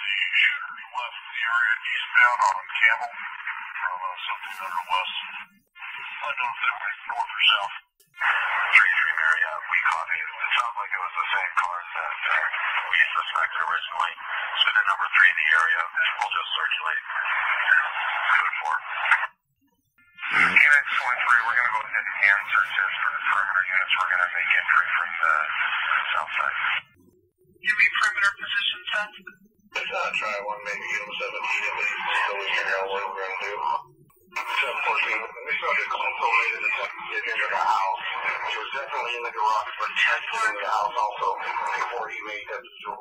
the shooter left the area eastbound on Camel, from uh, something under west. I don't know if they went north or south. 33 Marriott, we caught it. It sounds like it was the same cars that uh, we suspected originally. It's been a number three in the area. We'll just circulate. Good for. Unit 23, we're going to go ahead and hand searches for the perimeter units. We're going to make entry from the south side. Give me perimeter position set. Try one, maybe give them 17 at least so we figure out what we're going to do. 714, we started calling so late in the get into the house. He was definitely in the garage, but testing in the house also before he made that decision.